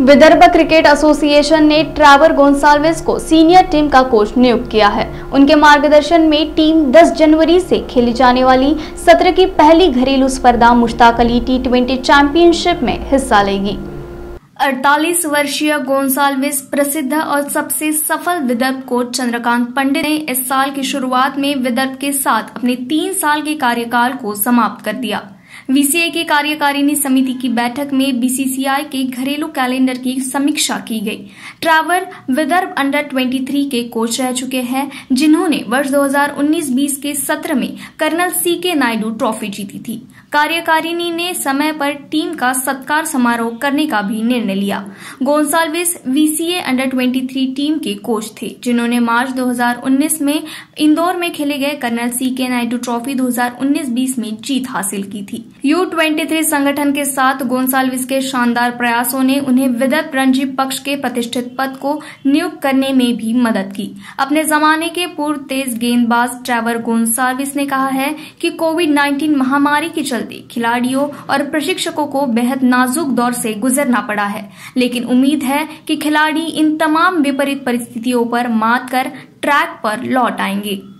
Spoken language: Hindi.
विदर्भ क्रिकेट एसोसिएशन ने ट्रैवर गोन्साल्वेस को सीनियर टीम का कोच नियुक्त किया है। उनके मार्गदर्शन में टीम 10 जनवरी से खेली जाने वाली सत्र की पहली घरेलू स्पर्धा Mushtaq Ali T twenty championship में हिस्सा लेगी। 48 वर्षीय गोन्साल्विस प्रसिद्ध और सबसे सफल विदर्भ कोच चंद्रकांत पंडित ने इस साल की शुरुआत में विदर्भ के साथ अपने तीन साल के कार्यकाल को समाप्त कर दिया। वीसीए के कार्यकारिणी समिति की बैठक में बीसीसीआई के घरेलू कैलेंडर की समीक्षा की गई। ट्रावर विदर्भ अंडर 23 के कोच रह चुके हैं, जिन्होंने वर्ष 2019-20 के सत्र में कर्नल सी के नायडू ट्रॉफी जीती थी। कार्यकारिणी ने समय पर टीम का सत्कार समारोह करने का भी निर्णय लिया। गोन्साल्विस वीसीए अंडर 23 टीम के कोच थे, जिन्होंने मार्च 2019 में इंदौर में खेले गए कर्नल सी के नायडू ट्रॉफी 2019-20 में जीत हासिल की थी। यू ट्वेंटी संगठन के साथ गोन्साल्विस के शानदार प्रयासों ने उन्हें विदर्भ रणजी पक्ष के प्रतिष्ठित पद को नियुक्त करने में भी मदद की। अपने जमाने के पूर्व तेज गेंदबाज ट्रेवर गोन्साल्विस ने कहा है कि कोविड 19 महामारी के चलते खिलाड़ियों और प्रशिक्षकों को बेहद नाजुक दौर से गुजरना पड़ा है। लेकिन उम्मीद है कि खिलाड़ी इन तमाम विपरीत परिस्थितियों पर मात कर ट्रैक पर लौट आएँगे।